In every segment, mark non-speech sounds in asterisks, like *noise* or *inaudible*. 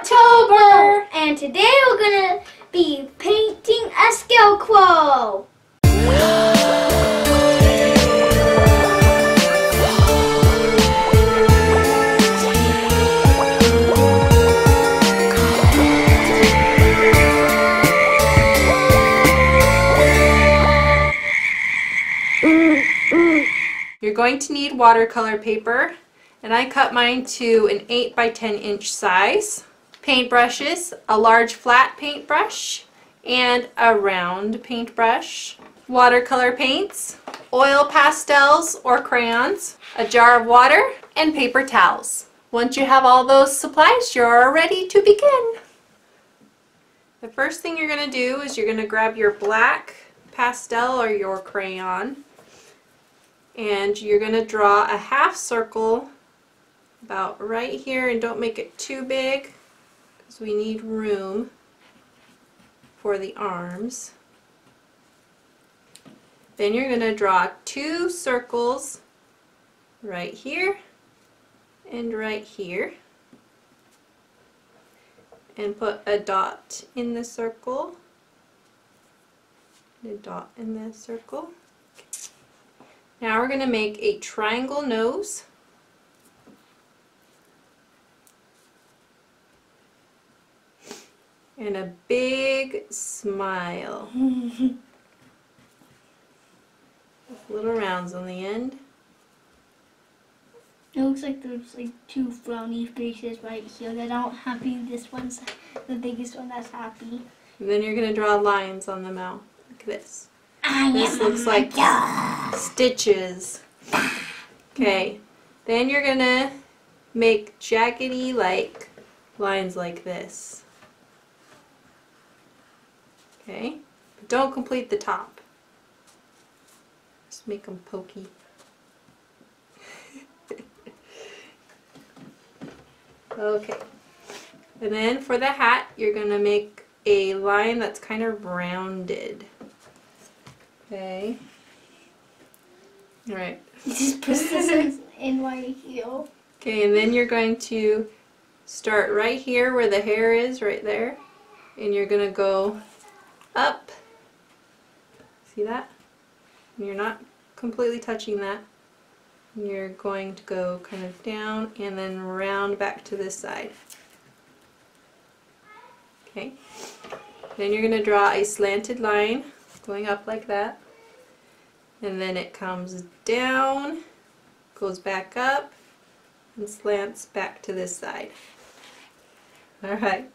Artober! Oh. And today we're gonna be painting a Scarecrow. You're going to need watercolor paper and I cut mine to an 8 by 10 inch size. Paintbrushes, a large flat paintbrush and a round paintbrush. Watercolor paints, oil pastels or crayons, a jar of water, and paper towels. Once you have all those supplies, you're ready to begin. The first thing you're going to do is you're going to grab your black pastel or your crayon and you're going to draw a half circle about right here and don't make it too big because we need room for the arms. Then you're going to draw two circles right here and right here and put a dot in the circle a dot in the circle now we're going to make a triangle nose. And a big smile. *laughs* Little rounds on the end. It looks like there's like two frowny faces right here that aren't happy. This one's the biggest one that's happy. And then you're going to draw lines on the mouth, like this. I This looks like stitches. Okay, then you're gonna make jaggedy like lines like this. Okay, but don't complete the top. Just make them pokey. *laughs* okay, and then for the hat, you're gonna make a line that's kind of rounded. Okay. Alright. Just put this in right *laughs* here. Okay, and then you're going to start right here where the hair is, right there. And you're going to go up. See that? You're not completely touching that. You're going to go kind of down and then round back to this side. Okay. Then you're going to draw a slanted line going up like that. And then it comes down, goes back up, and slants back to this side. Alright.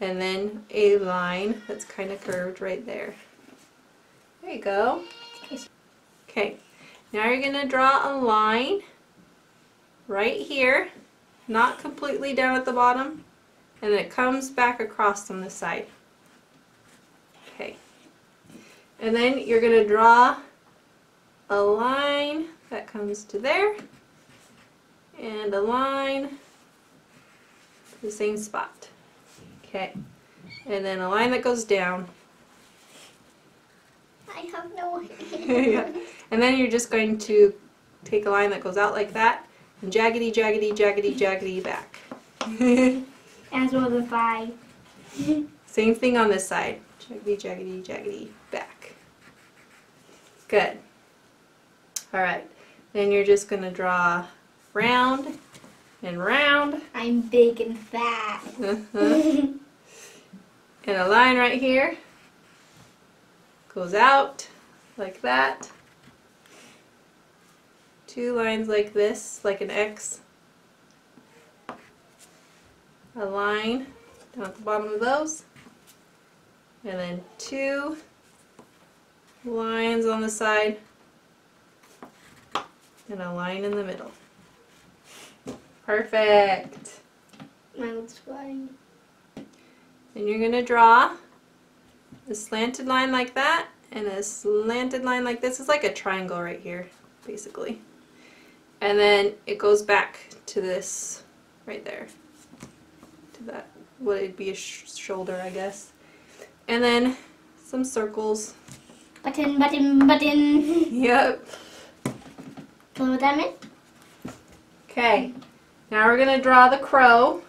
And then a line that's kind of curved right there. There you go. Okay. Now you're going to draw a line right here, not completely down at the bottom, and it comes back across on the side. Okay. And then you're going to draw a line that comes to there and a line to the same spot. Okay. And then a line that goes down. I have no *laughs* yeah. And then you're just going to take a line that goes out like that and jaggedy, jaggedy, jaggedy, jaggedy back. *laughs* As well the five. *laughs* Same thing on this side. Jaggedy, jaggedy, jaggedy, back. Good. Alright, then you're just going to draw round and round. I'm big and fat. Uh-huh. and a line right here goes out like that. Two lines like this, like an X. A line down at the bottom of those. And then two lines on the side and a line in the middle. Perfect. Mine looks fine. Then you're going to draw a slanted line like that and a slanted line like this. It's like a triangle right here, basically. And then it goes back to this right there. To that, what would be a sh shoulder, I guess. And then some circles. Button, button, button. *laughs* Yep. Put them in. Okay. Now we're going to draw the crow.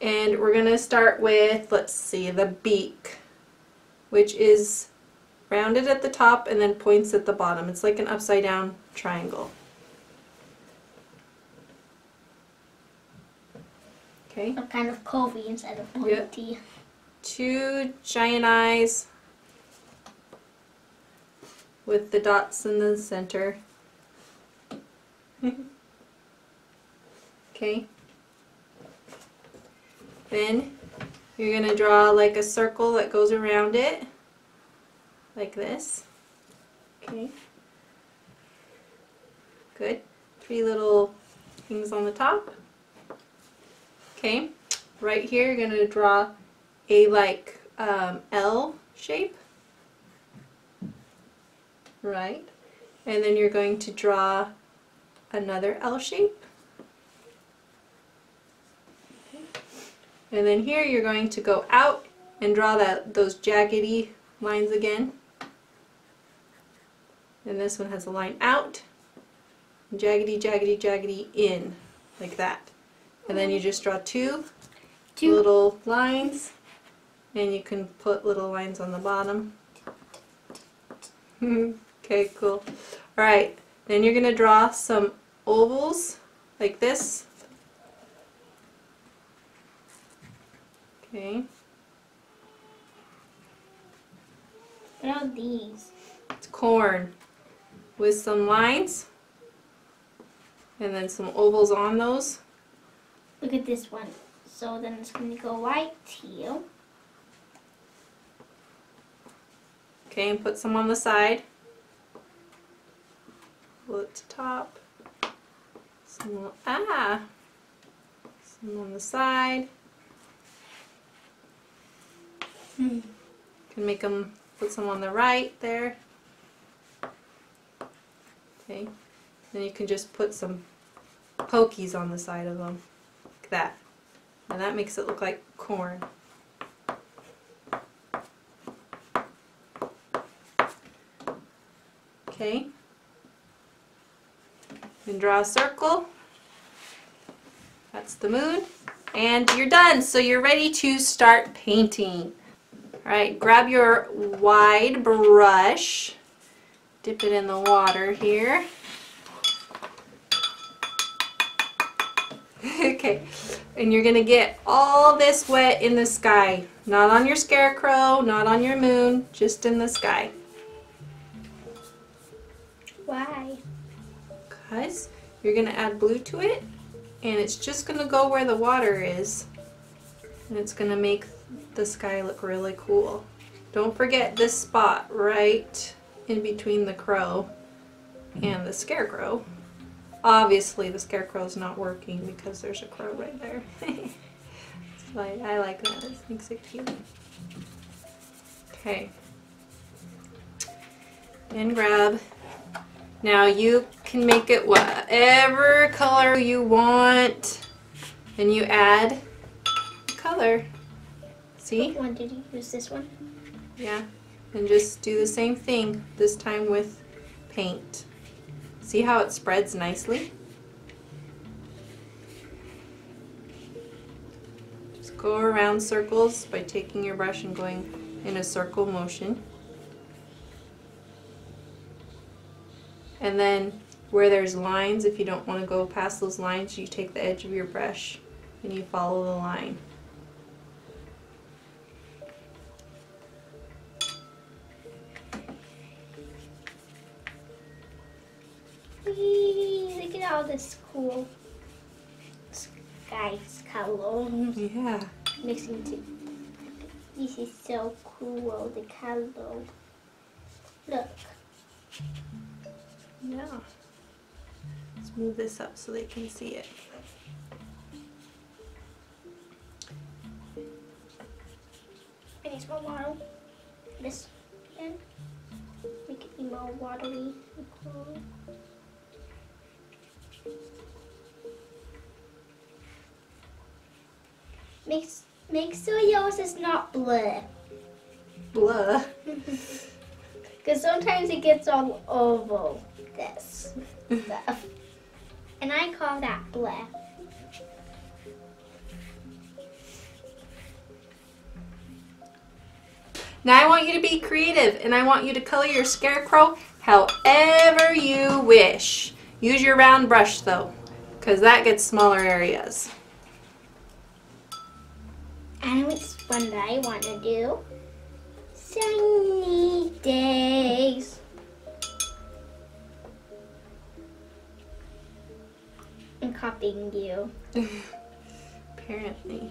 And we're going to start with, let's see, the beak, which is rounded at the top and then points at the bottom. It's like an upside down triangle. Okay. Some kind of curvy instead of Yep. pointy. Two giant eyes with the dots in the center. *laughs* okay. Then you're going to draw like a circle that goes around it, like this. Okay. Good. Three little things on the top. Okay. Right here, you're going to draw a like um, L shape. Right. And then you're going to draw another L shape. And then here you're going to go out and draw that those jaggedy lines again. And this one has a line out, jaggedy, jaggedy, jaggedy in, like that. And then you just draw two Two. little lines, and you can put little lines on the bottom. *laughs* okay, cool. All right, then you're gonna draw some ovals like this. Okay, What are these? it's corn with some lines and then some ovals on those. Look at this one. So then it's going to go right here. Okay, and put some on the side. Pull it to top. Some ah, some on the side. Can make them put some on the right there. Okay, then you can just put some pokies on the side of them, like that, and that makes it look like corn. Okay. And draw a circle. That's the moon. And you're done. So you're ready to start painting. Alright, grab your wide brush. Dip it in the water here. *laughs* okay. And you're going to get all this wet in the sky. Not on your scarecrow, not on your moon, just in the sky. Why? Because you're going to add blue to it and it's just going to go where the water is and it's going to make the sky look really cool. Don't forget this spot right in between the crow and the scarecrow. Obviously the scarecrow's not working because there's a crow right there. *laughs* I, I like that, it makes it cute. Okay. Then grab now you can make it whatever color you want and you add color. See? What one did you use? This one? Yeah. And just do the same thing, this time with paint. See how it spreads nicely? Just go around circles by taking your brush and going in a circle motion. And then where there's lines, if you don't want to go past those lines, you take the edge of your brush and you follow the line. At all this cool skies colors Yeah. mixing to. This is so cool. The color. Look. Yeah. Let's move this up so they can see it. I need more water. This again. Make it more watery. and cool. Make, make sure yours is not blur. Blur? *laughs* Because sometimes it gets all oval, this stuff. and I call that blur. Now I want you to be creative and I want you to color your scarecrow however you wish. Use your round brush though, because that gets smaller areas. And which one that I want to do? Sunny days. I'm copying you. *laughs* Apparently.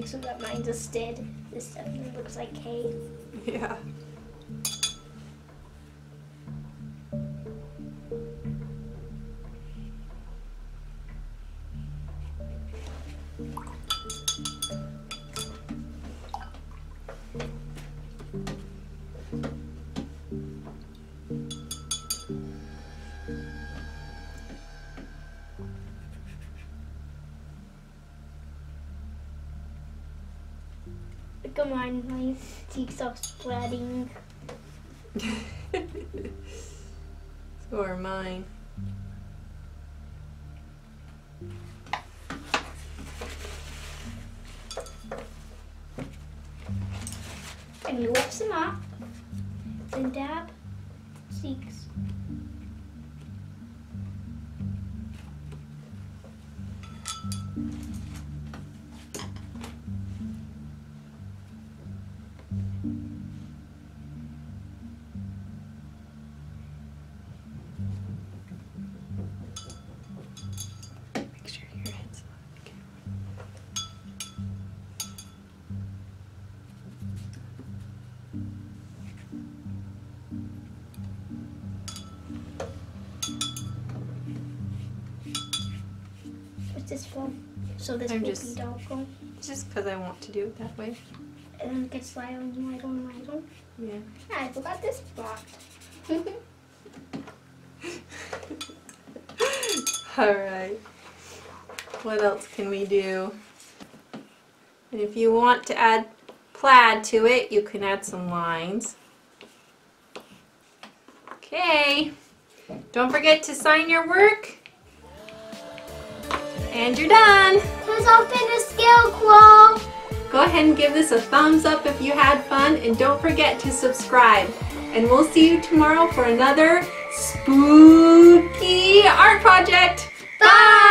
Mix of that mine just did. This definitely looks like hay. Yeah. Look on. My cheeks are spreading. *laughs* so are mine. This for? So this I'm baby just- don't go. Just because I want to do it that way. And then it gets on, slide on, slide on. Yeah. Ah, I forgot this spot. *laughs* Alright. What else can we do? And if you want to add plaid to it, you can add some lines. Okay. Don't forget to sign your work. And you're done. Let's open the scarecrow. Go ahead and give this a thumbs up if you had fun and don't forget to subscribe. And we'll see you tomorrow for another spooky art project. Bye!